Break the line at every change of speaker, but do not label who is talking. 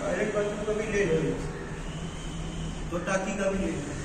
Toilet bathroom का भी ले लो। तो टाकी का भी ले लो।